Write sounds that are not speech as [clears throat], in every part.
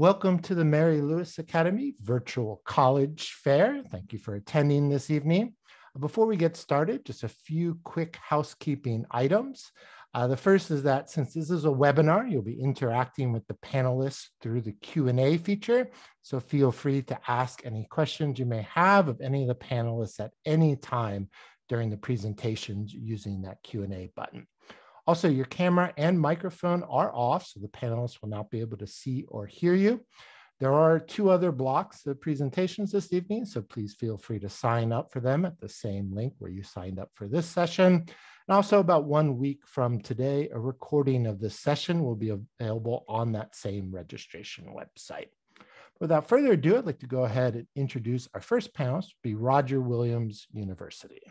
Welcome to the Mary Louis Academy Virtual College Fair. Thank you for attending this evening. Before we get started, just a few quick housekeeping items. Uh, the first is that since this is a webinar, you'll be interacting with the panelists through the Q&A feature. So feel free to ask any questions you may have of any of the panelists at any time during the presentations using that Q&A button. Also, your camera and microphone are off, so the panelists will not be able to see or hear you. There are two other blocks of presentations this evening, so please feel free to sign up for them at the same link where you signed up for this session. And also about one week from today, a recording of this session will be available on that same registration website. Without further ado, I'd like to go ahead and introduce our first panelist, be Roger Williams University.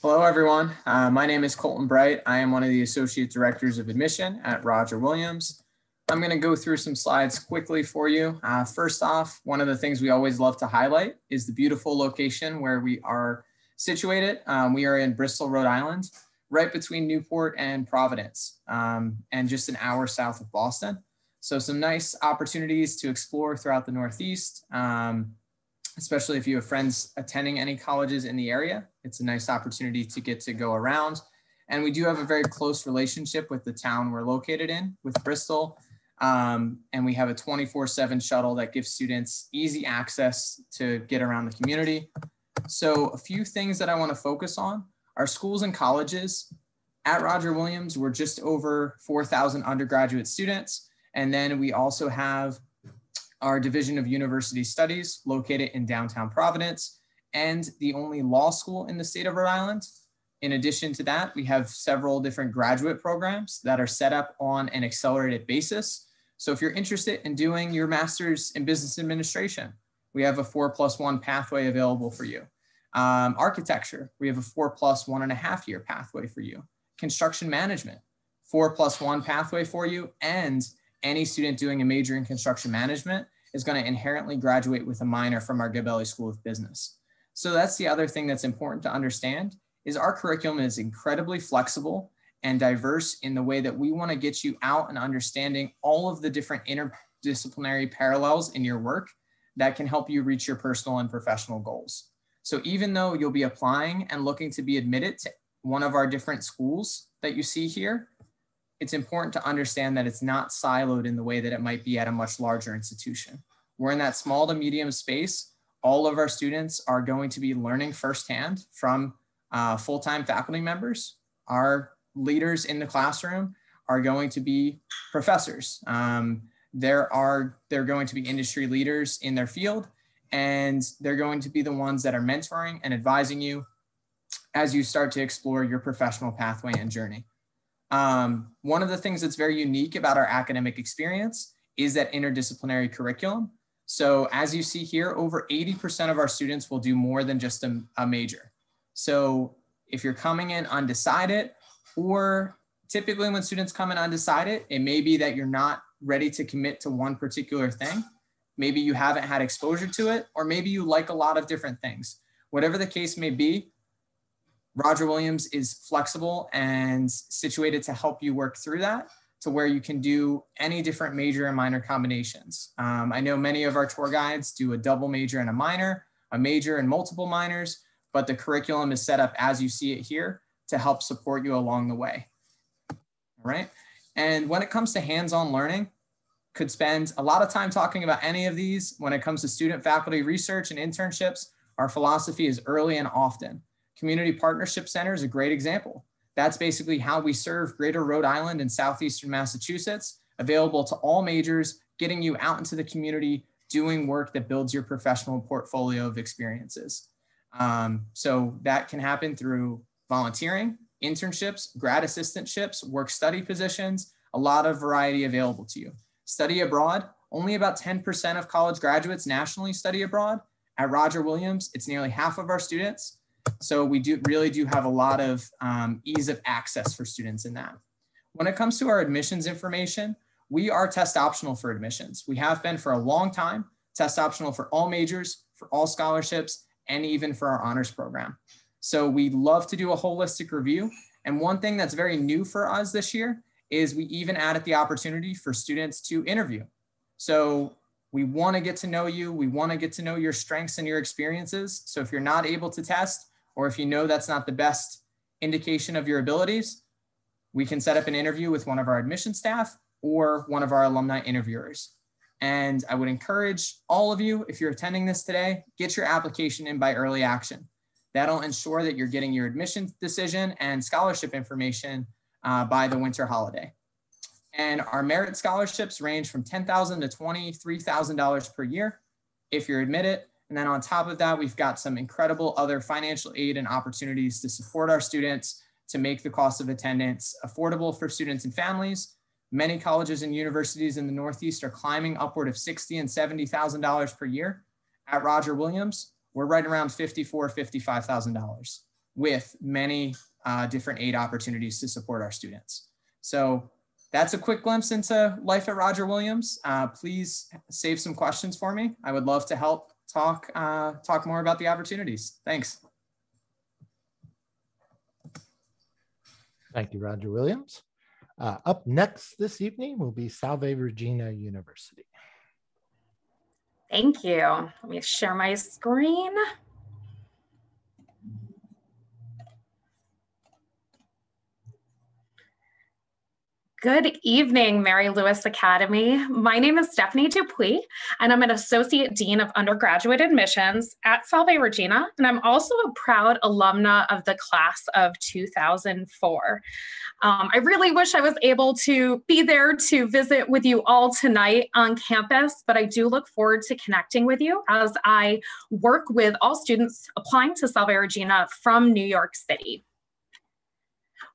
Hello, everyone. Uh, my name is Colton Bright. I am one of the Associate Directors of Admission at Roger Williams. I'm going to go through some slides quickly for you. Uh, first off, one of the things we always love to highlight is the beautiful location where we are situated. Um, we are in Bristol, Rhode Island, right between Newport and Providence, um, and just an hour south of Boston. So some nice opportunities to explore throughout the Northeast. Um, especially if you have friends attending any colleges in the area. It's a nice opportunity to get to go around. And we do have a very close relationship with the town we're located in, with Bristol. Um, and we have a 24 7 shuttle that gives students easy access to get around the community. So, a few things that I want to focus on are schools and colleges. At Roger Williams, we're just over 4,000 undergraduate students. And then we also have our Division of University Studies located in downtown Providence and the only law school in the state of Rhode Island. In addition to that, we have several different graduate programs that are set up on an accelerated basis. So if you're interested in doing your master's in business administration, we have a four plus one pathway available for you. Um, architecture, we have a four plus one and a half year pathway for you. Construction management, four plus one pathway for you. And any student doing a major in construction management is going to inherently graduate with a minor from our Gabelli School of Business. So that's the other thing that's important to understand is our curriculum is incredibly flexible and diverse in the way that we want to get you out and understanding all of the different interdisciplinary parallels in your work that can help you reach your personal and professional goals. So even though you'll be applying and looking to be admitted to one of our different schools that you see here, it's important to understand that it's not siloed in the way that it might be at a much larger institution. We're in that small to medium space. All of our students are going to be learning firsthand from uh, full-time faculty members. Our leaders in the classroom are going to be professors. Um, there are they're going to be industry leaders in their field, and they're going to be the ones that are mentoring and advising you as you start to explore your professional pathway and journey. Um, one of the things that's very unique about our academic experience is that interdisciplinary curriculum. So as you see here, over 80% of our students will do more than just a, a major. So if you're coming in undecided, or typically when students come in undecided, it may be that you're not ready to commit to one particular thing. Maybe you haven't had exposure to it, or maybe you like a lot of different things. Whatever the case may be, Roger Williams is flexible and situated to help you work through that to where you can do any different major and minor combinations. Um, I know many of our tour guides do a double major and a minor, a major and multiple minors, but the curriculum is set up as you see it here to help support you along the way. All right. And when it comes to hands-on learning, could spend a lot of time talking about any of these. When it comes to student faculty research and internships, our philosophy is early and often. Community Partnership Center is a great example. That's basically how we serve greater Rhode Island and Southeastern Massachusetts, available to all majors, getting you out into the community, doing work that builds your professional portfolio of experiences. Um, so that can happen through volunteering, internships, grad assistantships, work study positions, a lot of variety available to you. Study abroad, only about 10% of college graduates nationally study abroad. At Roger Williams, it's nearly half of our students. So we do really do have a lot of um, ease of access for students in that. When it comes to our admissions information, we are test optional for admissions. We have been for a long time, test optional for all majors, for all scholarships, and even for our honors program. So we love to do a holistic review. And one thing that's very new for us this year is we even added the opportunity for students to interview. So we want to get to know you. We want to get to know your strengths and your experiences. So if you're not able to test, or if you know that's not the best indication of your abilities, we can set up an interview with one of our admission staff or one of our alumni interviewers. And I would encourage all of you, if you're attending this today, get your application in by early action. That'll ensure that you're getting your admission decision and scholarship information uh, by the winter holiday. And our merit scholarships range from 10,000 to $23,000 per year if you're admitted. And then on top of that, we've got some incredible other financial aid and opportunities to support our students to make the cost of attendance affordable for students and families. Many colleges and universities in the Northeast are climbing upward of $60 and $70,000 per year. At Roger Williams, we're right around $54,000, $55,000 with many uh, different aid opportunities to support our students. So that's a quick glimpse into life at Roger Williams. Uh, please save some questions for me. I would love to help talk, uh, talk more about the opportunities. Thanks. Thank you, Roger Williams. Uh, up next this evening will be Salve Regina University. Thank you. Let me share my screen. Good evening, Mary Louis Academy. My name is Stephanie Dupuis, and I'm an Associate Dean of Undergraduate Admissions at Salve Regina, and I'm also a proud alumna of the class of 2004. Um, I really wish I was able to be there to visit with you all tonight on campus, but I do look forward to connecting with you as I work with all students applying to Salve Regina from New York City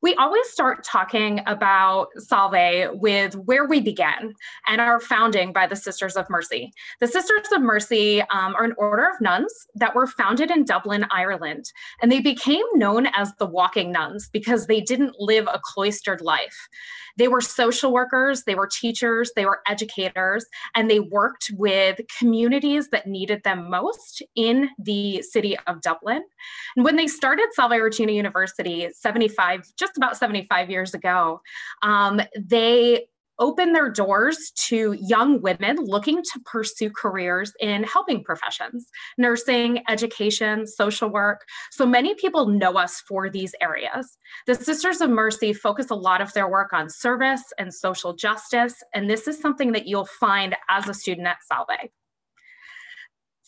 we always start talking about Salve with where we began and our founding by the Sisters of Mercy. The Sisters of Mercy um, are an order of nuns that were founded in Dublin, Ireland, and they became known as the Walking Nuns because they didn't live a cloistered life. They were social workers, they were teachers, they were educators, and they worked with communities that needed them most in the city of Dublin. And when they started Salve Regina University 75, just about 75 years ago, um, they opened their doors to young women looking to pursue careers in helping professions, nursing, education, social work. So many people know us for these areas. The Sisters of Mercy focus a lot of their work on service and social justice, and this is something that you'll find as a student at Salve.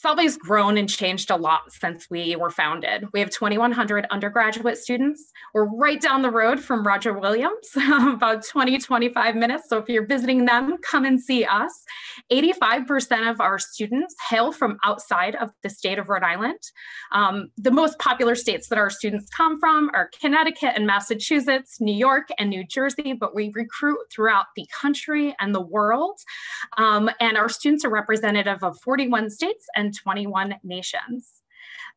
Salve's grown and changed a lot since we were founded. We have 2,100 undergraduate students. We're right down the road from Roger Williams, [laughs] about 20, 25 minutes. So if you're visiting them, come and see us. 85% of our students hail from outside of the state of Rhode Island. Um, the most popular states that our students come from are Connecticut and Massachusetts, New York and New Jersey, but we recruit throughout the country and the world. Um, and our students are representative of 41 states and 21 nations.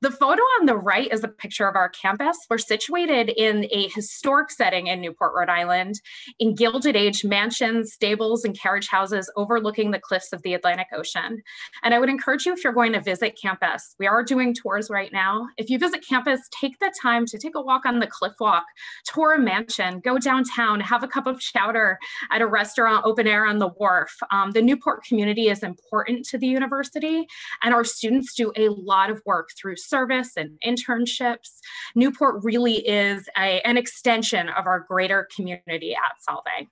The photo on the right is a picture of our campus. We're situated in a historic setting in Newport, Rhode Island, in Gilded Age mansions, stables, and carriage houses overlooking the cliffs of the Atlantic Ocean. And I would encourage you if you're going to visit campus, we are doing tours right now. If you visit campus, take the time to take a walk on the cliff walk, tour a mansion, go downtown, have a cup of chowder at a restaurant open air on the wharf. Um, the Newport community is important to the university, and our students do a lot of work through service and internships. Newport really is a, an extension of our greater community at Salve.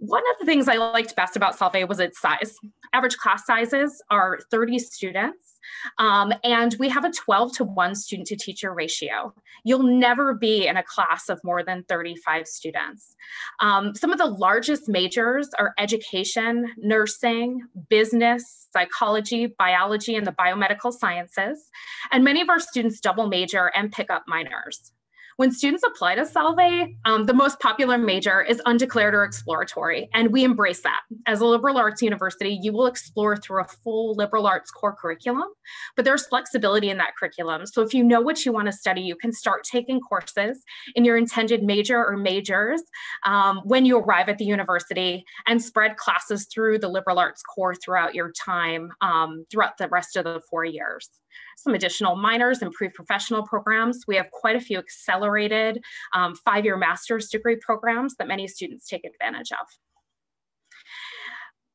One of the things I liked best about Salve was its size. Average class sizes are 30 students, um, and we have a 12 to 1 student to teacher ratio. You'll never be in a class of more than 35 students. Um, some of the largest majors are education, nursing, business, psychology, biology, and the biomedical sciences. And many of our students double major and pick up minors. When students apply to Salve, um, the most popular major is undeclared or exploratory, and we embrace that. As a liberal arts university, you will explore through a full liberal arts core curriculum, but there's flexibility in that curriculum. So if you know what you want to study, you can start taking courses in your intended major or majors um, when you arrive at the university and spread classes through the liberal arts core throughout your time um, throughout the rest of the four years some additional minors and pre-professional programs. We have quite a few accelerated um, five-year master's degree programs that many students take advantage of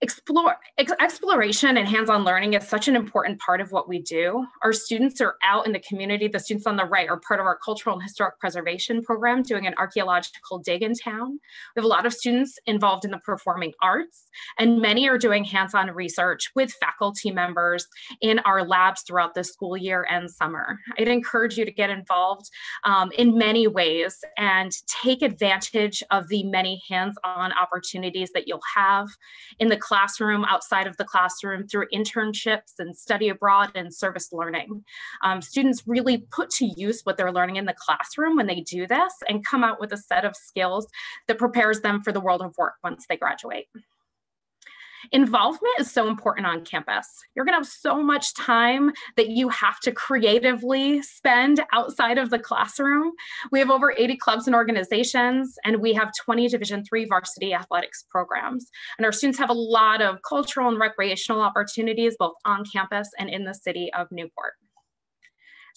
explore ex exploration and hands-on learning is such an important part of what we do. Our students are out in the community the students on the right are part of our cultural and historic preservation program doing an archaeological dig in town. We have a lot of students involved in the performing arts and many are doing hands-on research with faculty members in our labs throughout the school year and summer. I'd encourage you to get involved um, in many ways and take advantage of the many hands-on opportunities that you'll have in the classroom, outside of the classroom, through internships and study abroad and service learning. Um, students really put to use what they're learning in the classroom when they do this and come out with a set of skills that prepares them for the world of work once they graduate. Involvement is so important on campus. You're gonna have so much time that you have to creatively spend outside of the classroom. We have over 80 clubs and organizations, and we have 20 Division three varsity athletics programs. And our students have a lot of cultural and recreational opportunities, both on campus and in the city of Newport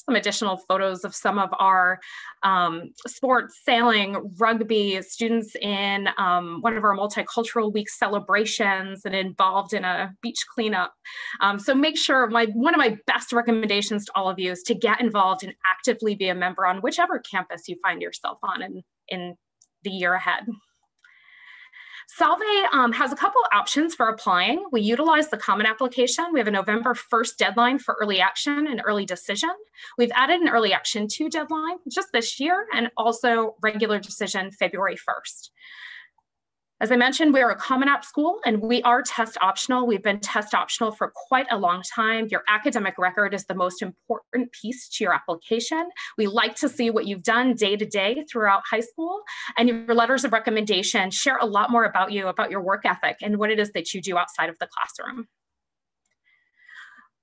some additional photos of some of our um, sports, sailing, rugby, students in um, one of our multicultural week celebrations and involved in a beach cleanup. Um, so make sure, my one of my best recommendations to all of you is to get involved and actively be a member on whichever campus you find yourself on in, in the year ahead. Salve um, has a couple options for applying. We utilize the common application. We have a November 1st deadline for early action and early decision. We've added an early action 2 deadline just this year and also regular decision February 1st. As I mentioned, we are a Common App school and we are test optional. We've been test optional for quite a long time. Your academic record is the most important piece to your application. We like to see what you've done day to day throughout high school and your letters of recommendation share a lot more about you, about your work ethic and what it is that you do outside of the classroom.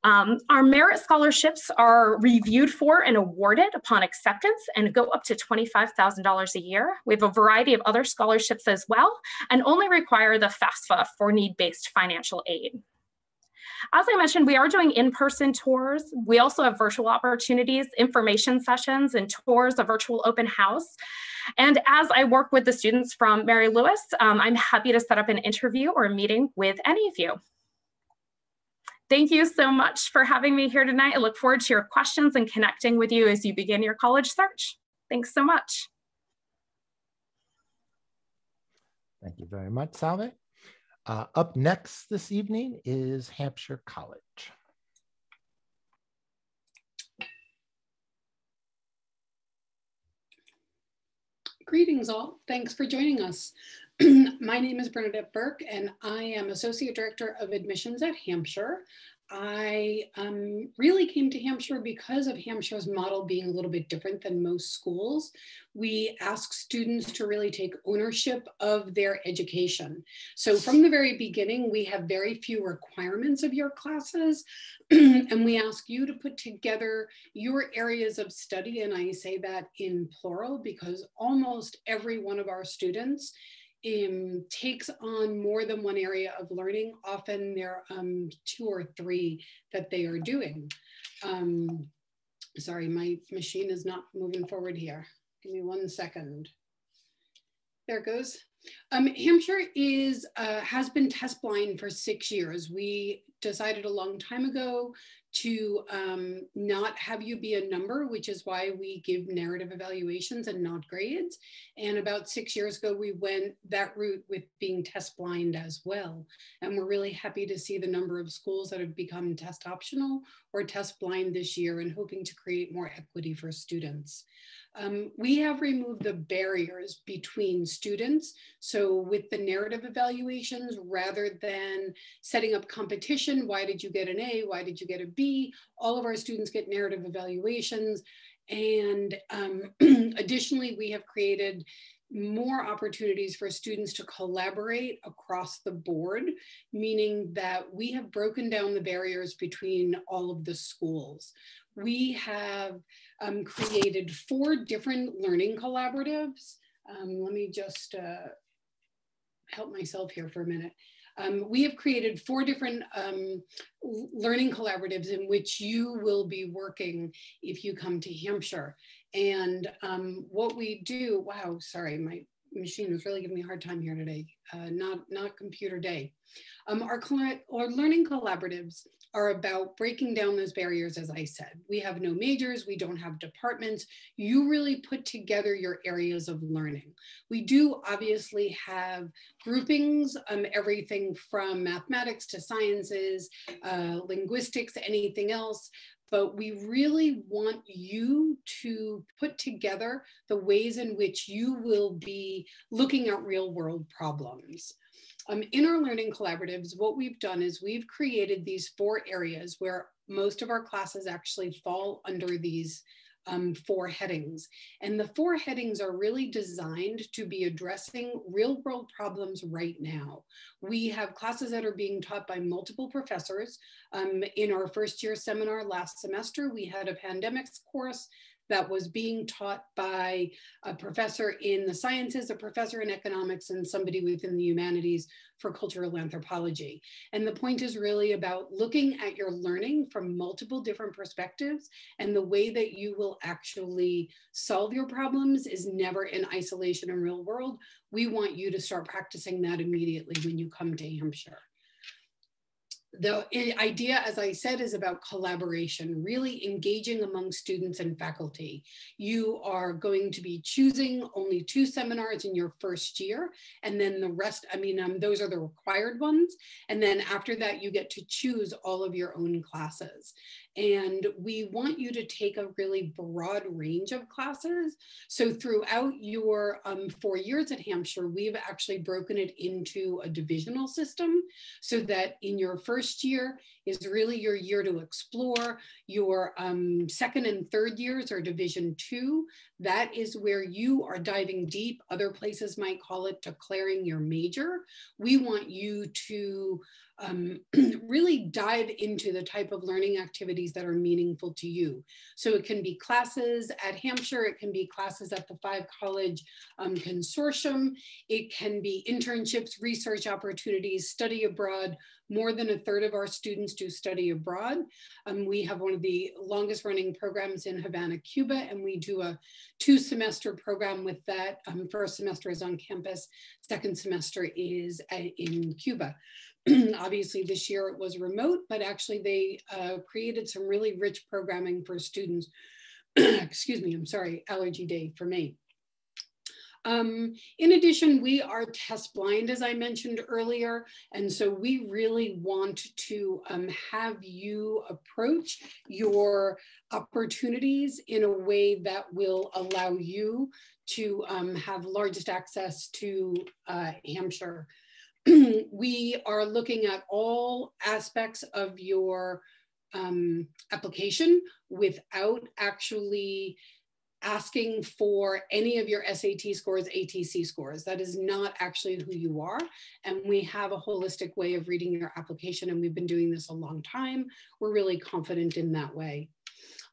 Um, our merit scholarships are reviewed for and awarded upon acceptance and go up to $25,000 a year. We have a variety of other scholarships as well and only require the FAFSA for need-based financial aid. As I mentioned, we are doing in-person tours. We also have virtual opportunities, information sessions, and tours, a virtual open house. And as I work with the students from Mary Louis, um, I'm happy to set up an interview or a meeting with any of you. Thank you so much for having me here tonight. I look forward to your questions and connecting with you as you begin your college search. Thanks so much. Thank you very much, Salve. Uh, up next this evening is Hampshire College. Greetings all, thanks for joining us. [clears throat] My name is Bernadette Burke, and I am Associate Director of Admissions at Hampshire. I um, really came to Hampshire because of Hampshire's model being a little bit different than most schools. We ask students to really take ownership of their education. So from the very beginning, we have very few requirements of your classes, [clears throat] and we ask you to put together your areas of study. And I say that in plural because almost every one of our students um, takes on more than one area of learning. Often there are um, two or three that they are doing. Um, sorry, my machine is not moving forward here. Give me one second. There it goes. Um, Hampshire is uh, has been test blind for six years. We decided a long time ago to um, not have you be a number, which is why we give narrative evaluations and not grades. And about six years ago, we went that route with being test blind as well. And we're really happy to see the number of schools that have become test optional or test blind this year and hoping to create more equity for students. Um, we have removed the barriers between students. So with the narrative evaluations, rather than setting up competition, why did you get an A? Why did you get a B? All of our students get narrative evaluations And um, [clears throat] additionally, we have created more opportunities for students to collaborate across the board, meaning that we have broken down the barriers between all of the schools. We have um, created four different learning collaboratives. Um, let me just uh, help myself here for a minute. Um, we have created four different um, learning collaboratives in which you will be working if you come to Hampshire. And um, what we do, wow, sorry, my machine is really giving me a hard time here today, uh, not, not computer day. Um, our, our learning collaboratives are about breaking down those barriers, as I said. We have no majors, we don't have departments. You really put together your areas of learning. We do obviously have groupings, um, everything from mathematics to sciences, uh, linguistics, anything else but we really want you to put together the ways in which you will be looking at real world problems. Um, in our learning collaboratives, what we've done is we've created these four areas where most of our classes actually fall under these um, four headings. And the four headings are really designed to be addressing real world problems right now. We have classes that are being taught by multiple professors. Um, in our first year seminar last semester, we had a pandemics course that was being taught by a professor in the sciences, a professor in economics, and somebody within the humanities for cultural anthropology. And the point is really about looking at your learning from multiple different perspectives and the way that you will actually solve your problems is never in isolation in real world. We want you to start practicing that immediately when you come to Hampshire the idea, as I said, is about collaboration, really engaging among students and faculty. You are going to be choosing only two seminars in your first year, and then the rest, I mean, um, those are the required ones. And then after that, you get to choose all of your own classes. And we want you to take a really broad range of classes. So throughout your um, four years at Hampshire, we've actually broken it into a divisional system so that in your first year is really your year to explore. Your um, second and third years are division two. That is where you are diving deep. Other places might call it declaring your major. We want you to um, [clears throat] really dive into the type of learning activities that are meaningful to you. So it can be classes at Hampshire, it can be classes at the Five College um, Consortium, it can be internships, research opportunities, study abroad. More than a third of our students do study abroad. Um, we have one of the longest running programs in Havana, Cuba, and we do a two semester program with that. Um, first semester is on campus, second semester is uh, in Cuba. [clears throat] obviously this year it was remote, but actually they uh, created some really rich programming for students. [clears throat] Excuse me, I'm sorry, allergy day for me. Um, in addition, we are test blind, as I mentioned earlier, and so we really want to um, have you approach your opportunities in a way that will allow you to um, have largest access to uh, Hampshire [clears throat] we are looking at all aspects of your um, application without actually asking for any of your SAT scores, ATC scores. That is not actually who you are. And we have a holistic way of reading your application, and we've been doing this a long time. We're really confident in that way.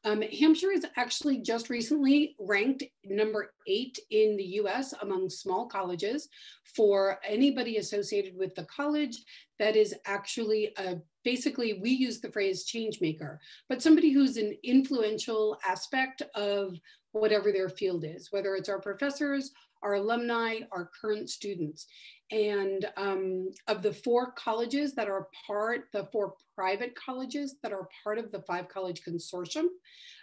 Um, Hampshire is actually just recently ranked number eight in the US among small colleges. For anybody associated with the college that is actually a, basically, we use the phrase change maker, but somebody who's an influential aspect of whatever their field is, whether it's our professors, our alumni, our current students. And um, of the four colleges that are part, the four private colleges that are part of the five college consortium,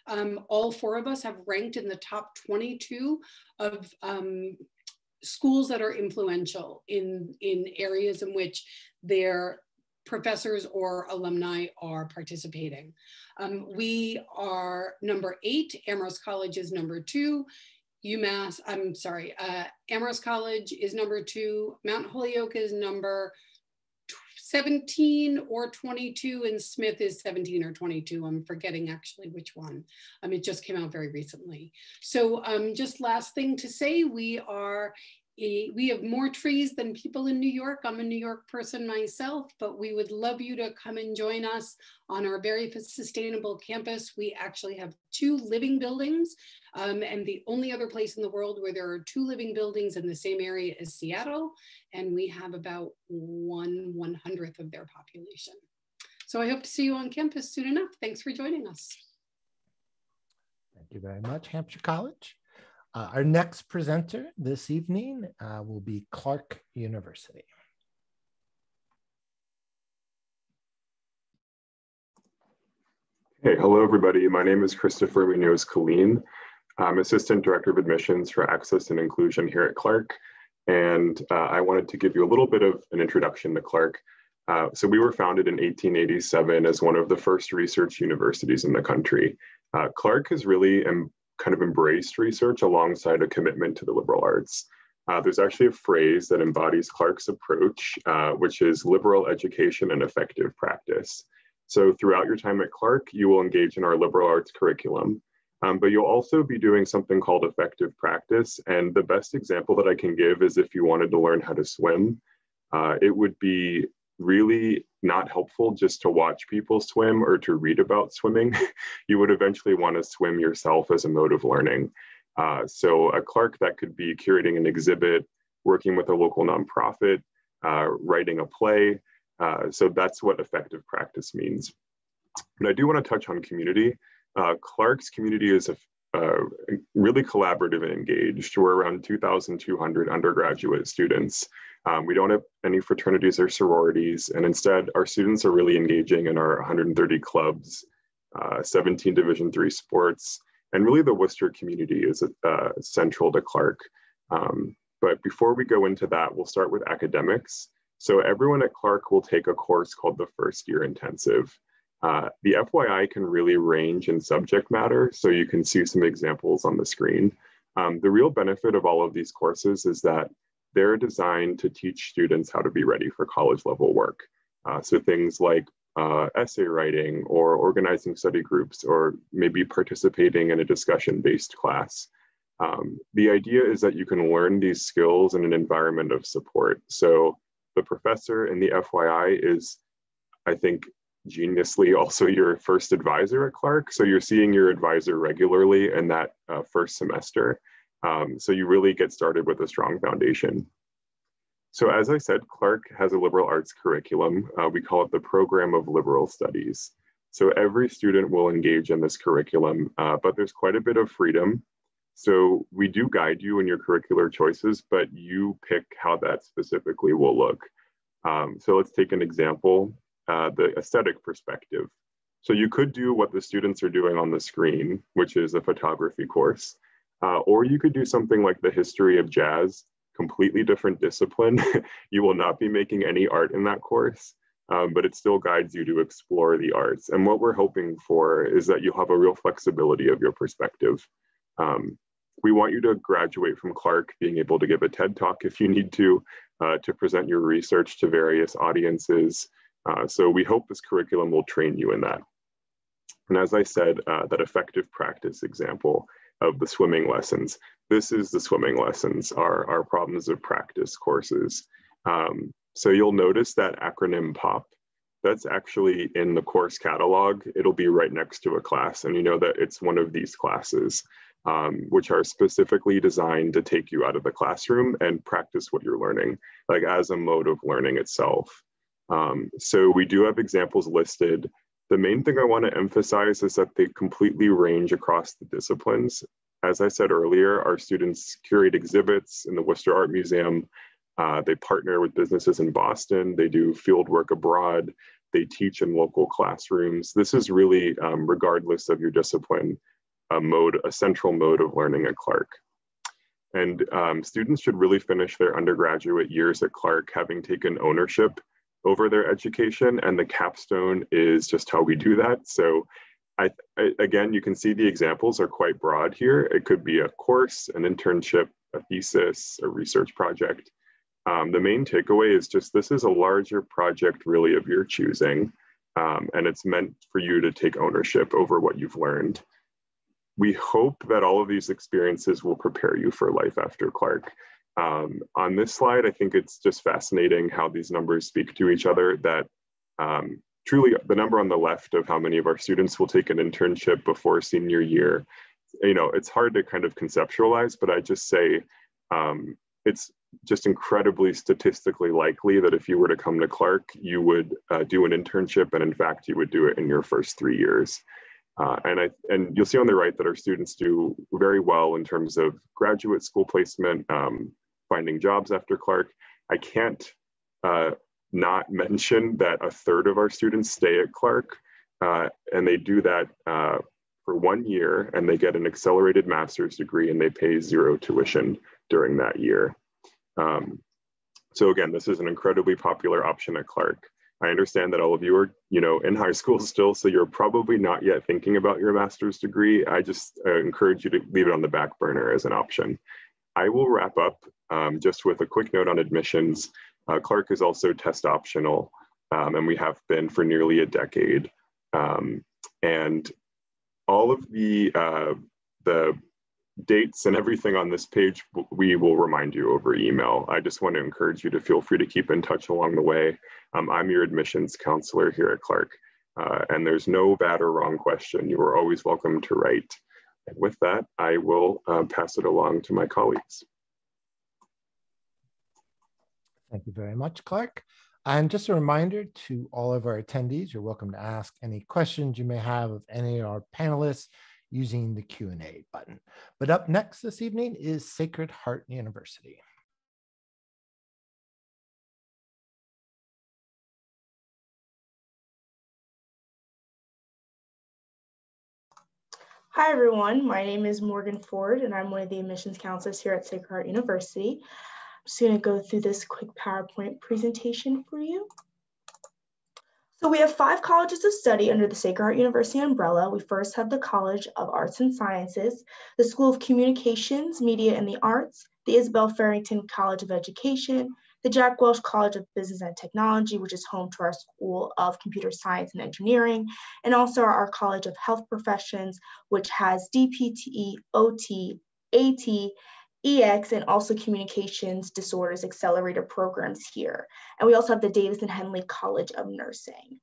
um, all four of us have ranked in the top 22 of um, schools that are influential in, in areas in which their professors or alumni are participating. Um, we are number eight, Amherst College is number two, UMass, I'm sorry, uh, Amherst College is number two, Mount Holyoke is number 17 or 22 and Smith is 17 or 22. I'm forgetting actually which one. Um, it just came out very recently. So um, just last thing to say, we are we have more trees than people in New York. I'm a New York person myself, but we would love you to come and join us on our very sustainable campus. We actually have two living buildings um, and the only other place in the world where there are two living buildings in the same area is Seattle. And we have about one one hundredth of their population. So I hope to see you on campus soon enough. Thanks for joining us. Thank you very much, Hampshire College. Uh, our next presenter this evening uh, will be Clark University. Hey, hello everybody. My name is Christopher Munoz Colleen. I'm Assistant Director of Admissions for Access and Inclusion here at Clark. And uh, I wanted to give you a little bit of an introduction to Clark. Uh, so we were founded in 1887 as one of the first research universities in the country. Uh, Clark has really kind of embraced research alongside a commitment to the liberal arts. Uh, there's actually a phrase that embodies Clark's approach, uh, which is liberal education and effective practice. So throughout your time at Clark, you will engage in our liberal arts curriculum, um, but you'll also be doing something called effective practice. And the best example that I can give is if you wanted to learn how to swim, uh, it would be really not helpful just to watch people swim or to read about swimming. [laughs] you would eventually want to swim yourself as a mode of learning. Uh, so a Clark that could be curating an exhibit, working with a local nonprofit, uh, writing a play. Uh, so that's what effective practice means. But I do want to touch on community. Uh, Clark's community is a, uh, really collaborative and engaged. We're around 2,200 undergraduate students um, we don't have any fraternities or sororities, and instead our students are really engaging in our 130 clubs, uh, 17 Division three sports, and really the Worcester community is uh, central to Clark. Um, but before we go into that, we'll start with academics. So everyone at Clark will take a course called the first year intensive. Uh, the FYI can really range in subject matter, so you can see some examples on the screen. Um, the real benefit of all of these courses is that they're designed to teach students how to be ready for college level work. Uh, so things like uh, essay writing or organizing study groups or maybe participating in a discussion based class. Um, the idea is that you can learn these skills in an environment of support. So the professor in the FYI is, I think, geniusly also your first advisor at Clark. So you're seeing your advisor regularly in that uh, first semester. Um, so you really get started with a strong foundation. So as I said, Clark has a liberal arts curriculum. Uh, we call it the Program of Liberal Studies. So every student will engage in this curriculum, uh, but there's quite a bit of freedom. So we do guide you in your curricular choices, but you pick how that specifically will look. Um, so let's take an example, uh, the aesthetic perspective. So you could do what the students are doing on the screen, which is a photography course. Uh, or you could do something like the history of jazz, completely different discipline. [laughs] you will not be making any art in that course, um, but it still guides you to explore the arts. And what we're hoping for is that you'll have a real flexibility of your perspective. Um, we want you to graduate from Clark being able to give a TED talk if you need to, uh, to present your research to various audiences. Uh, so we hope this curriculum will train you in that. And as I said, uh, that effective practice example of the swimming lessons. This is the swimming lessons, our, our problems of practice courses. Um, so you'll notice that acronym POP, that's actually in the course catalog. It'll be right next to a class and you know that it's one of these classes, um, which are specifically designed to take you out of the classroom and practice what you're learning, like as a mode of learning itself. Um, so we do have examples listed the main thing I want to emphasize is that they completely range across the disciplines. As I said earlier, our students curate exhibits in the Worcester Art Museum. Uh, they partner with businesses in Boston. They do field work abroad. They teach in local classrooms. This is really, um, regardless of your discipline, a mode, a central mode of learning at Clark. And um, students should really finish their undergraduate years at Clark having taken ownership over their education and the capstone is just how we do that so I, I, again you can see the examples are quite broad here it could be a course an internship a thesis a research project Um, the main takeaway is just this is a larger project really of your choosing, um, and it's meant for you to take ownership over what you've learned. We hope that all of these experiences will prepare you for life after Clark. Um, on this slide, I think it's just fascinating how these numbers speak to each other that um, truly the number on the left of how many of our students will take an internship before senior year, you know, it's hard to kind of conceptualize, but I just say um, it's just incredibly statistically likely that if you were to come to Clark, you would uh, do an internship, and in fact, you would do it in your first three years. Uh, and I and you'll see on the right that our students do very well in terms of graduate school placement, um, finding jobs after Clark. I can't uh, not mention that a third of our students stay at Clark, uh, and they do that uh, for one year, and they get an accelerated master's degree, and they pay zero tuition during that year. Um, so again, this is an incredibly popular option at Clark. I understand that all of you are, you know, in high [laughs] school still, so you're probably not yet thinking about your master's degree. I just uh, encourage you to leave it on the back burner as an option. I will wrap up um, just with a quick note on admissions. Uh, Clark is also test optional, um, and we have been for nearly a decade. Um, and all of the uh, the dates and everything on this page, we will remind you over email. I just want to encourage you to feel free to keep in touch along the way. Um, I'm your admissions counselor here at Clark, uh, and there's no bad or wrong question. You are always welcome to write. With that, I will uh, pass it along to my colleagues. Thank you very much, Clark. And just a reminder to all of our attendees, you're welcome to ask any questions you may have of any of our panelists using the Q&A button. But up next this evening is Sacred Heart University. Hi, everyone. My name is Morgan Ford, and I'm one of the admissions counselors here at Sacred Heart University. I'm just going to go through this quick PowerPoint presentation for you. So we have five colleges of study under the Sacred Heart University umbrella. We first have the College of Arts and Sciences, the School of Communications, Media, and the Arts, the Isabel Farrington College of Education, the Jack Welch College of Business and Technology, which is home to our School of Computer Science and Engineering, and also our College of Health Professions, which has DPT, OT, AT, EX and also communications disorders accelerator programs here. And we also have the Davis and Henley College of Nursing.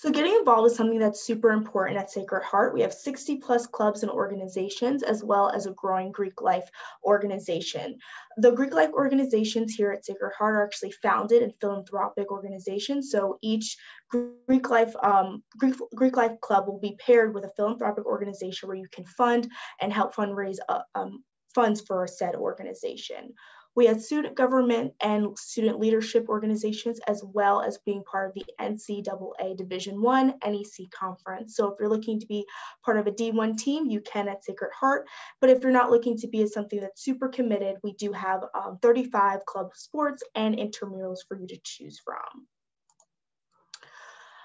So getting involved is something that's super important at Sacred Heart. We have 60 plus clubs and organizations, as well as a growing Greek life organization. The Greek life organizations here at Sacred Heart are actually founded in philanthropic organizations. So each Greek life um, Greek, Greek life club will be paired with a philanthropic organization where you can fund and help fundraise uh, um, funds for a said organization. We had student government and student leadership organizations, as well as being part of the NCAA Division One NEC conference. So if you're looking to be part of a D1 team, you can at Sacred Heart. But if you're not looking to be something that's super committed, we do have um, 35 club sports and intramurals for you to choose from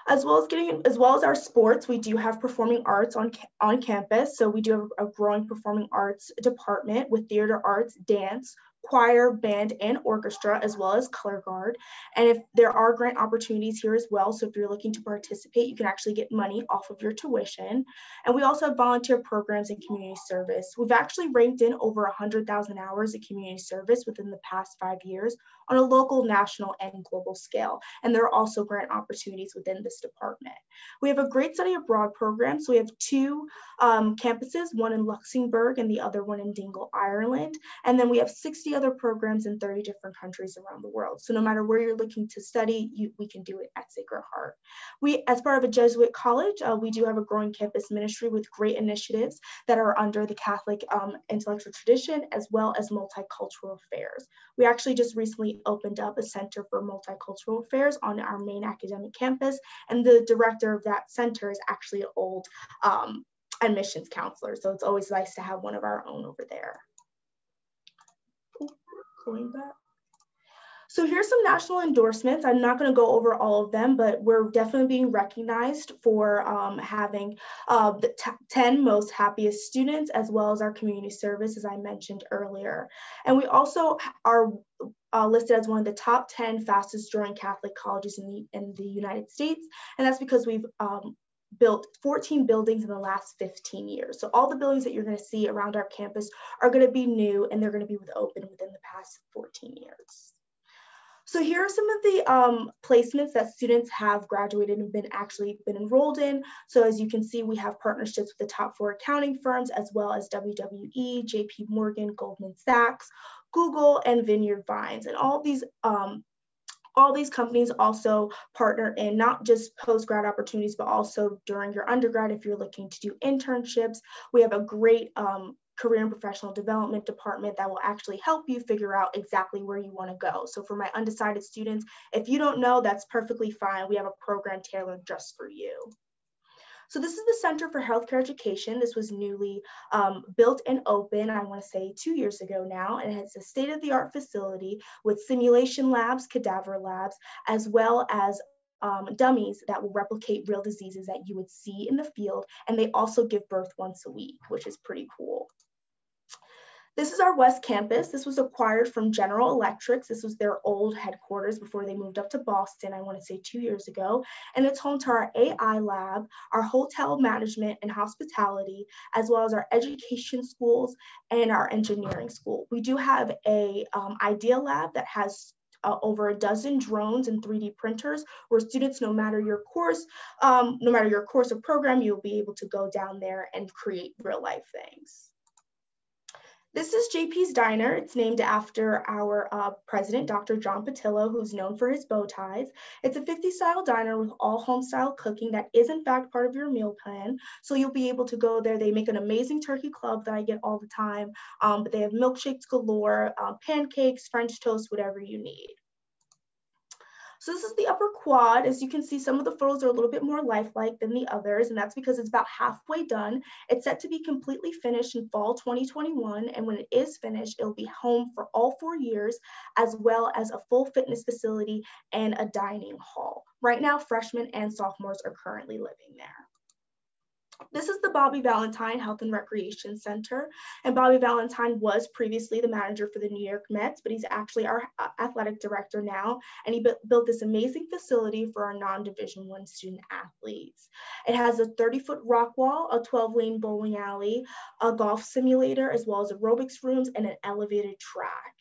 as well as getting as well as our sports we do have performing arts on on campus so we do have a growing performing arts department with theater arts dance choir, band, and orchestra, as well as color guard. And if there are grant opportunities here as well, so if you're looking to participate, you can actually get money off of your tuition. And we also have volunteer programs and community service. We've actually ranked in over 100,000 hours of community service within the past five years on a local, national, and global scale. And there are also grant opportunities within this department. We have a great study abroad program. So we have two um, campuses, one in Luxembourg and the other one in Dingle, Ireland. And then we have 60 other programs in 30 different countries around the world. So no matter where you're looking to study, you, we can do it at Sacred Heart. We, as part of a Jesuit college, uh, we do have a growing campus ministry with great initiatives that are under the Catholic um, intellectual tradition, as well as multicultural affairs. We actually just recently opened up a Center for Multicultural Affairs on our main academic campus, and the director of that center is actually an old um, admissions counselor. So it's always nice to have one of our own over there going back. So here's some national endorsements. I'm not going to go over all of them, but we're definitely being recognized for um, having uh, the 10 most happiest students, as well as our community service, as I mentioned earlier. And we also are uh, listed as one of the top 10 fastest growing Catholic colleges in the, in the United States. And that's because we've um, built 14 buildings in the last 15 years. So all the buildings that you're going to see around our campus are going to be new and they're going to be with open within the past 14 years. So here are some of the um, placements that students have graduated and been actually been enrolled in. So as you can see, we have partnerships with the top four accounting firms, as well as WWE, JP Morgan, Goldman Sachs, Google, and Vineyard Vines. And all these um, all these companies also partner in not just post-grad opportunities, but also during your undergrad if you're looking to do internships. We have a great um, career and professional development department that will actually help you figure out exactly where you want to go. So for my undecided students, if you don't know, that's perfectly fine. We have a program tailored just for you. So this is the Center for Healthcare Education. This was newly um, built and open, I wanna say two years ago now, and it's a state-of-the-art facility with simulation labs, cadaver labs, as well as um, dummies that will replicate real diseases that you would see in the field. And they also give birth once a week, which is pretty cool. This is our West Campus. This was acquired from General Electrics. This was their old headquarters before they moved up to Boston, I want to say two years ago. And it's home to our AI lab, our hotel management and hospitality, as well as our education schools and our engineering school. We do have a um, idea lab that has uh, over a dozen drones and 3D printers where students, no matter your course, um, no matter your course or program, you'll be able to go down there and create real life things. This is JP's Diner. It's named after our uh, president, Dr. John Petillo, who's known for his bow ties. It's a 50 style diner with all home style cooking that is in fact part of your meal plan. So you'll be able to go there. They make an amazing turkey club that I get all the time, um, but they have milkshakes galore, uh, pancakes, French toast, whatever you need. So this is the upper quad. As you can see, some of the photos are a little bit more lifelike than the others, and that's because it's about halfway done. It's set to be completely finished in fall 2021, and when it is finished, it'll be home for all four years, as well as a full fitness facility and a dining hall. Right now, freshmen and sophomores are currently living there. This is the Bobby Valentine Health and Recreation Center. And Bobby Valentine was previously the manager for the New York Mets, but he's actually our athletic director now. And he built this amazing facility for our non-division one student athletes. It has a 30 foot rock wall, a 12 lane bowling alley, a golf simulator, as well as aerobics rooms and an elevated track.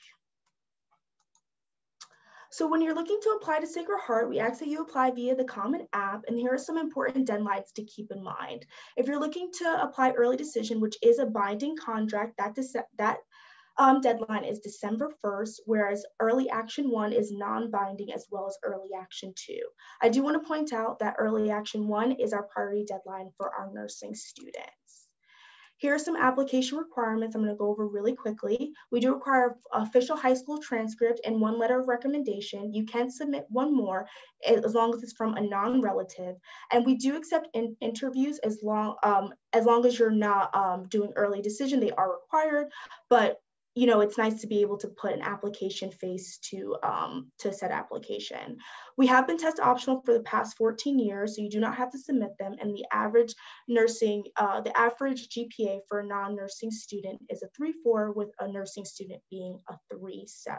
So when you're looking to apply to Sacred Heart, we ask that you apply via the Common App, and here are some important deadlines to keep in mind. If you're looking to apply early decision, which is a binding contract, that, that um, deadline is December 1st, whereas early action one is non-binding as well as early action two. I do want to point out that early action one is our priority deadline for our nursing students. Here are some application requirements I'm going to go over really quickly. We do require official high school transcript and one letter of recommendation. You can submit one more as long as it's from a non-relative. And we do accept in interviews as long, um, as long as you're not um, doing early decision, they are required, but you know, it's nice to be able to put an application face to um, to said application. We have been test optional for the past 14 years, so you do not have to submit them. And the average nursing, uh, the average GPA for a non-nursing student is a 3.4 with a nursing student being a 3.7.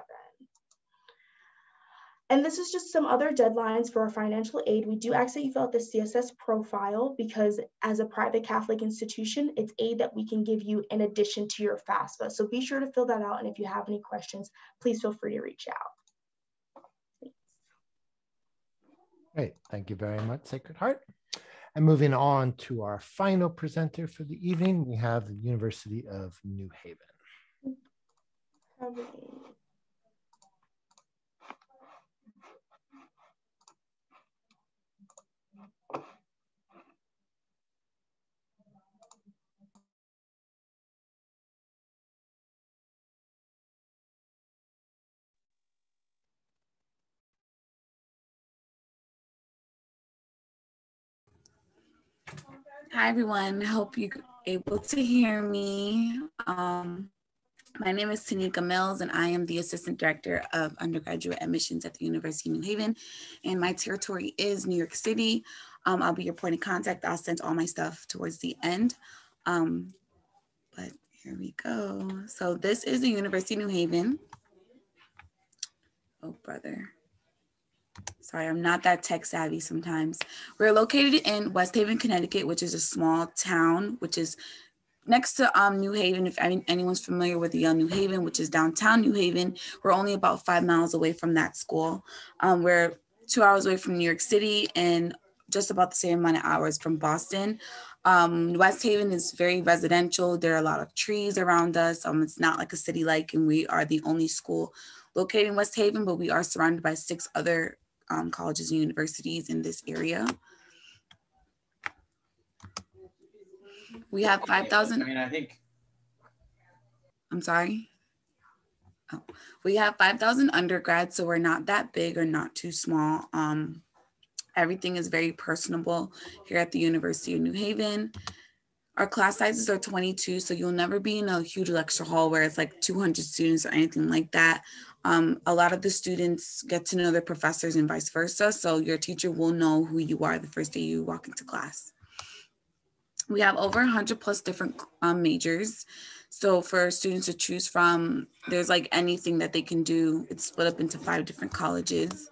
And this is just some other deadlines for our financial aid. We do ask that you fill out the CSS profile because as a private Catholic institution, it's aid that we can give you in addition to your FAFSA. So be sure to fill that out. And if you have any questions, please feel free to reach out. Thanks. Great, thank you very much, Sacred Heart. And moving on to our final presenter for the evening, we have the University of New Haven. Hi, everyone. Hope you're able to hear me. Um, My name is Tanika Mills, and I am the Assistant Director of Undergraduate Admissions at the University of New Haven. And my territory is New York City. Um, I'll be your point of contact. I'll send all my stuff towards the end. Um, but here we go. So this is the University of New Haven. Oh, brother. Sorry, I'm not that tech savvy sometimes. We're located in West Haven, Connecticut, which is a small town, which is next to um, New Haven, if any, anyone's familiar with the Young New Haven, which is downtown New Haven, we're only about five miles away from that school. Um, we're two hours away from New York City and just about the same amount of hours from Boston. Um, West Haven is very residential. There are a lot of trees around us. Um, it's not like a city like, and we are the only school located in West Haven, but we are surrounded by six other um, colleges and universities in this area. We have 5,000. I mean, I think. I'm sorry. Oh, we have 5,000 undergrads, so we're not that big or not too small. Um, everything is very personable here at the University of New Haven. Our class sizes are 22, so you'll never be in a huge lecture hall where it's like 200 students or anything like that. Um, a lot of the students get to know their professors and vice versa, so your teacher will know who you are the first day you walk into class. We have over 100 plus different um, majors. So for students to choose from, there's like anything that they can do. It's split up into five different colleges.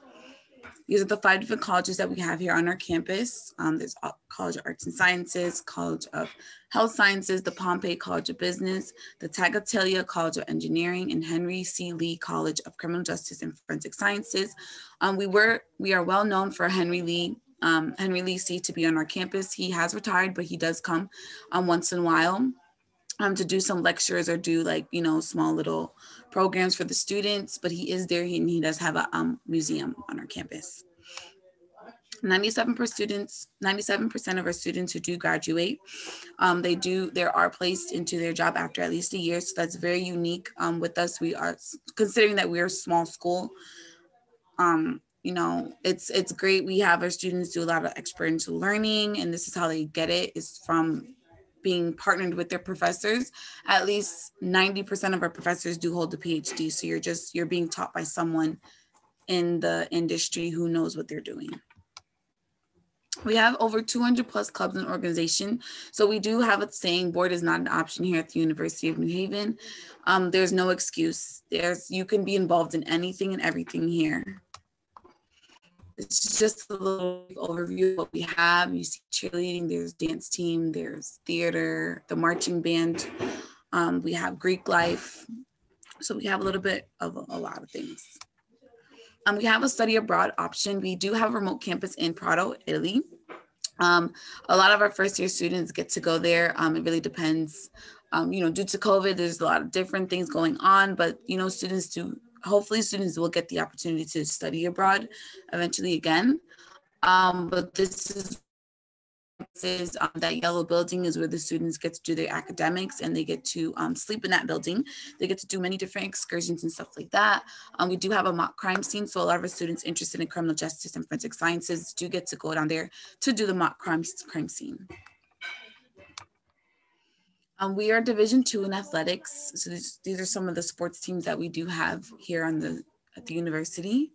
These are the five different colleges that we have here on our campus. Um, there's College of Arts and Sciences, College of Health Sciences, the Pompea College of Business, the Tagliatela College of Engineering, and Henry C. Lee College of Criminal Justice and Forensic Sciences. Um, we were we are well known for Henry Lee um, Henry Lee C to be on our campus. He has retired, but he does come um, once in a while um, to do some lectures or do like, you know, small little programs for the students, but he is there and he does have a um, museum on our campus. 97% students, 97% of our students who do graduate, um, they do, they are placed into their job after at least a year. So that's very unique um, with us. We are, considering that we're a small school, um, you know it's it's great we have our students do a lot of experiential learning and this is how they get it is from being partnered with their professors at least 90% of our professors do hold a phd so you're just you're being taught by someone in the industry who knows what they're doing we have over 200 plus clubs and organization. So we do have a saying board is not an option here at the University of New Haven. Um, there's no excuse. There's you can be involved in anything and everything here. It's just a little overview of what we have. You see cheerleading, there's dance team, there's theater, the marching band. Um, we have Greek life. So we have a little bit of a, a lot of things. Um, we have a study abroad option. We do have a remote campus in Prato, Italy. Um, a lot of our first year students get to go there. Um, it really depends. Um, you know, due to COVID, there's a lot of different things going on, but you know, students do hopefully students will get the opportunity to study abroad eventually again. Um, but this is is um, that yellow building is where the students get to do their academics and they get to um, sleep in that building. They get to do many different excursions and stuff like that. Um, we do have a mock crime scene. So a lot of our students interested in criminal justice and forensic sciences do get to go down there to do the mock crime, crime scene. Um, we are Division two in athletics. So these, these are some of the sports teams that we do have here on the at the university.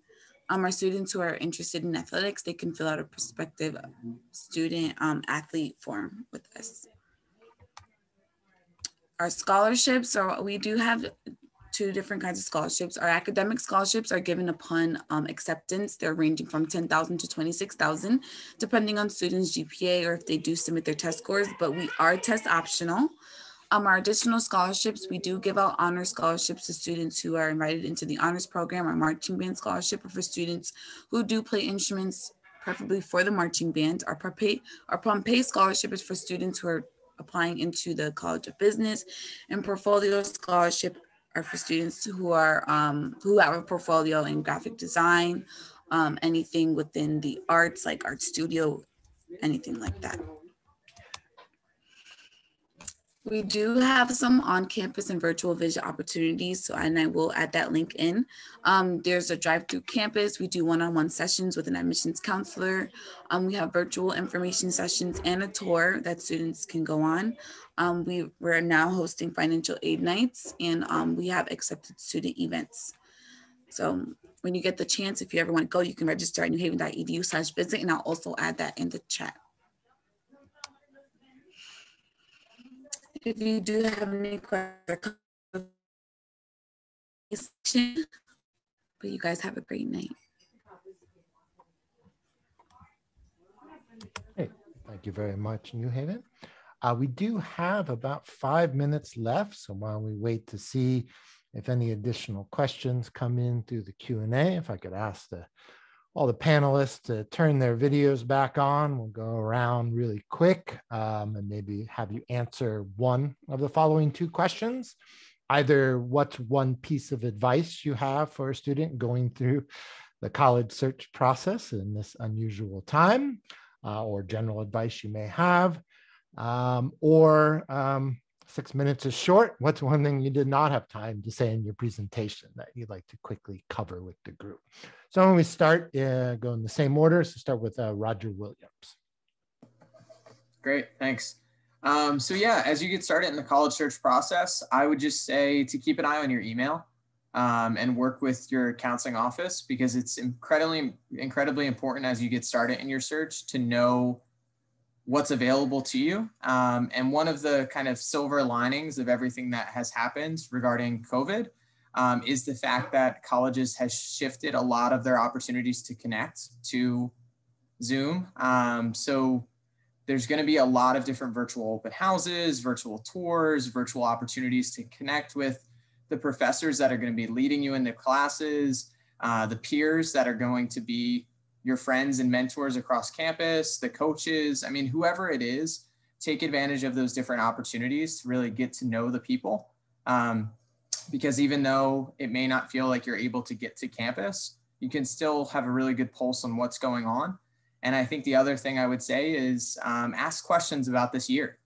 Um, our students who are interested in athletics, they can fill out a prospective student um, athlete form with us. Our scholarships so we do have two different kinds of scholarships. Our academic scholarships are given upon um, acceptance. They're ranging from 10,000 to 26,000, depending on students' GPA or if they do submit their test scores, but we are test optional. Um, our additional scholarships, we do give out honor scholarships to students who are invited into the honors program. Our marching band scholarship are for students who do play instruments, preferably for the marching band. Our Pompea, our Pompea scholarship is for students who are applying into the College of Business, and portfolio scholarship are for students who are um, who have a portfolio in graphic design, um, anything within the arts like art studio, anything like that. We do have some on-campus and virtual visit opportunities, so and I will add that link in. Um, there's a drive-through campus. We do one-on-one sessions with an admissions counselor. Um, we have virtual information sessions and a tour that students can go on. Um, we, we're now hosting financial aid nights and um, we have accepted student events. So when you get the chance, if you ever want to go, you can register at newhaven.edu slash visit and I'll also add that in the chat. If you do have any questions, but you guys have a great night. Hey, thank you very much, New Haven. Uh, we do have about five minutes left, so while we wait to see if any additional questions come in through the Q&A, if I could ask the all the panelists to turn their videos back on. We'll go around really quick um, and maybe have you answer one of the following two questions. Either what's one piece of advice you have for a student going through the college search process in this unusual time, uh, or general advice you may have, um, or um, six minutes is short. What's one thing you did not have time to say in your presentation that you'd like to quickly cover with the group? So when we start, uh, go in the same order. So start with uh, Roger Williams. Great, thanks. Um, so yeah, as you get started in the college search process, I would just say to keep an eye on your email um, and work with your counseling office because it's incredibly, incredibly important as you get started in your search to know what's available to you. Um, and one of the kind of silver linings of everything that has happened regarding COVID um, is the fact that colleges has shifted a lot of their opportunities to connect to Zoom. Um, so there's going to be a lot of different virtual open houses, virtual tours, virtual opportunities to connect with the professors that are going to be leading you into classes, uh, the peers that are going to be your friends and mentors across campus, the coaches, I mean, whoever it is, take advantage of those different opportunities to really get to know the people. Um, because even though it may not feel like you're able to get to campus, you can still have a really good pulse on what's going on. And I think the other thing I would say is um, ask questions about this year.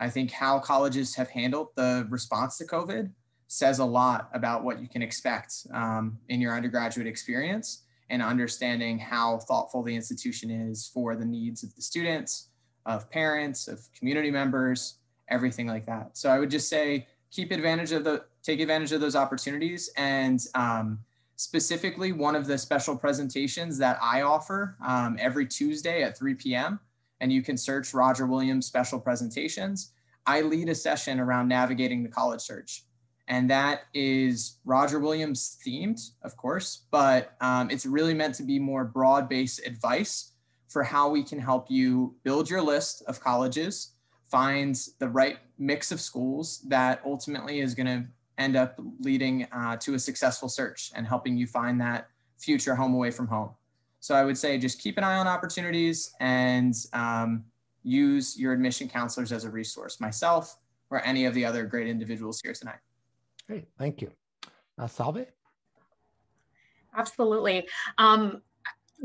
I think how colleges have handled the response to COVID says a lot about what you can expect um, in your undergraduate experience and understanding how thoughtful the institution is for the needs of the students, of parents, of community members, everything like that. So I would just say keep advantage of the take advantage of those opportunities and um, specifically one of the special presentations that I offer um, every Tuesday at 3 p.m. and you can search Roger Williams special presentations. I lead a session around navigating the college search and that is Roger Williams themed, of course, but um, it's really meant to be more broad based advice for how we can help you build your list of colleges, find the right mix of schools that ultimately is going to end up leading uh, to a successful search and helping you find that future home away from home. So I would say just keep an eye on opportunities and um, use your admission counselors as a resource, myself or any of the other great individuals here tonight. Great, thank you. Uh, Salve? Absolutely. Um,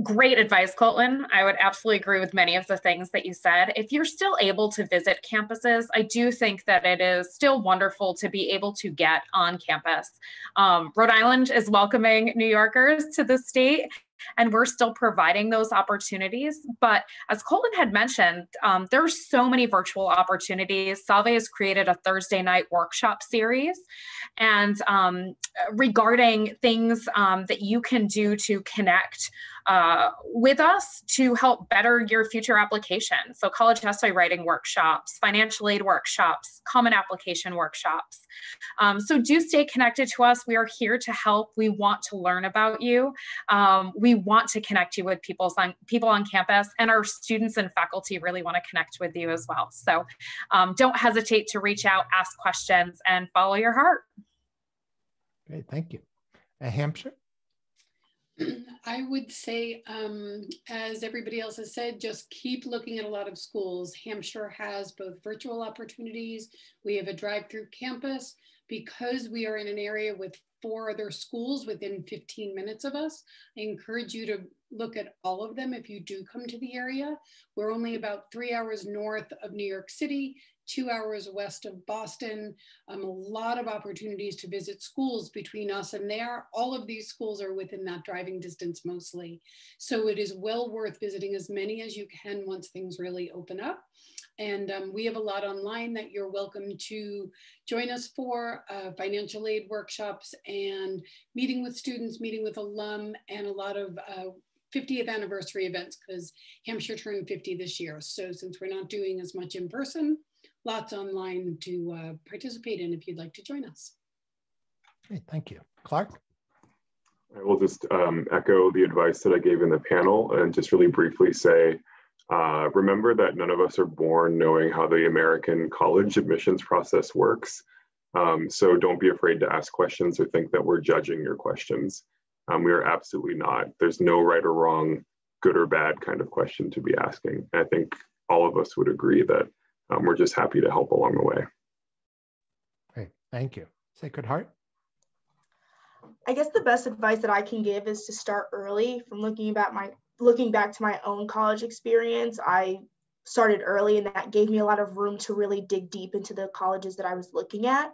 great advice, Colton. I would absolutely agree with many of the things that you said. If you're still able to visit campuses, I do think that it is still wonderful to be able to get on campus. Um, Rhode Island is welcoming New Yorkers to the state, and we're still providing those opportunities. But as Colton had mentioned, um, there's so many virtual opportunities. Salve has created a Thursday night workshop series, and um, regarding things um, that you can do to connect uh, with us to help better your future application. So, college essay writing workshops, financial aid workshops, common application workshops. Um, so, do stay connected to us. We are here to help. We want to learn about you. Um, we want to connect you with people on, people on campus, and our students and faculty really want to connect with you as well. So, um, don't hesitate to reach out, ask questions, and follow your heart. Great, thank you. Hampshire? [clears throat] I would say, um, as everybody else has said, just keep looking at a lot of schools. Hampshire has both virtual opportunities. We have a drive-through campus. Because we are in an area with four other schools within 15 minutes of us, I encourage you to look at all of them if you do come to the area. We're only about three hours north of New York City two hours west of Boston. Um, a lot of opportunities to visit schools between us and there. All of these schools are within that driving distance mostly. So it is well worth visiting as many as you can once things really open up. And um, we have a lot online that you're welcome to join us for uh, financial aid workshops and meeting with students, meeting with alum, and a lot of uh, 50th anniversary events because Hampshire turned 50 this year. So since we're not doing as much in person, lots online to uh, participate in if you'd like to join us. Great, thank you. Clark? I will just um, echo the advice that I gave in the panel and just really briefly say, uh, remember that none of us are born knowing how the American college admissions process works. Um, so don't be afraid to ask questions or think that we're judging your questions. Um, we are absolutely not. There's no right or wrong, good or bad kind of question to be asking. And I think all of us would agree that um, we're just happy to help along the way. Great, thank you. Sacred Heart? I guess the best advice that I can give is to start early from looking about my looking back to my own college experience. I started early and that gave me a lot of room to really dig deep into the colleges that I was looking at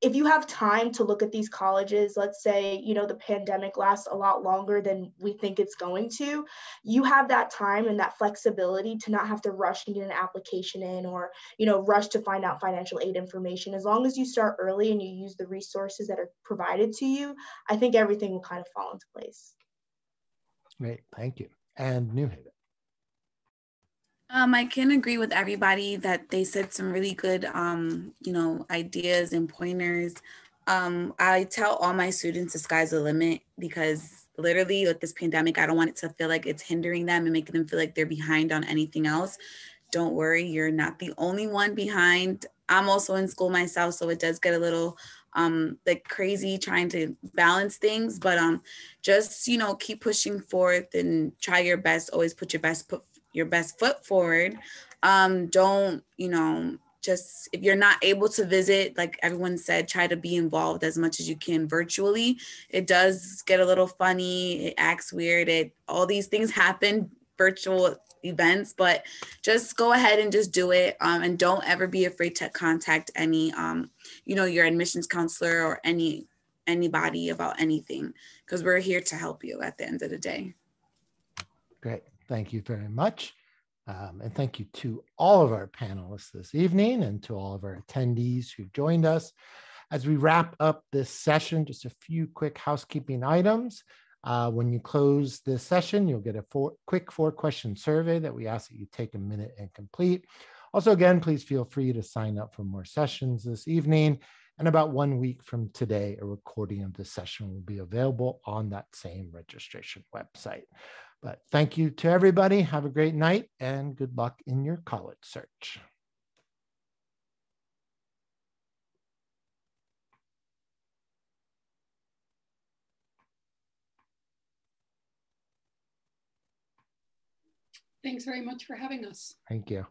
if you have time to look at these colleges, let's say, you know, the pandemic lasts a lot longer than we think it's going to, you have that time and that flexibility to not have to rush and get an application in or, you know, rush to find out financial aid information. As long as you start early and you use the resources that are provided to you, I think everything will kind of fall into place. Great, thank you. And New Haven. Um, I can agree with everybody that they said some really good, um, you know, ideas and pointers. Um, I tell all my students the sky's the limit because literally with this pandemic, I don't want it to feel like it's hindering them and making them feel like they're behind on anything else. Don't worry, you're not the only one behind. I'm also in school myself, so it does get a little um like crazy trying to balance things but um just you know keep pushing forth and try your best always put your best put your best foot forward. Um, don't, you know, just if you're not able to visit, like everyone said, try to be involved as much as you can virtually. It does get a little funny, it acts weird, it all these things happen virtual events, but just go ahead and just do it. Um, and don't ever be afraid to contact any um, you know, your admissions counselor or any anybody about anything because we're here to help you at the end of the day. Great. Thank you very much. Um, and thank you to all of our panelists this evening and to all of our attendees who joined us. As we wrap up this session, just a few quick housekeeping items. Uh, when you close this session, you'll get a four, quick four question survey that we ask that you take a minute and complete. Also, again, please feel free to sign up for more sessions this evening. And about one week from today, a recording of the session will be available on that same registration website. But thank you to everybody. Have a great night and good luck in your college search. Thanks very much for having us. Thank you.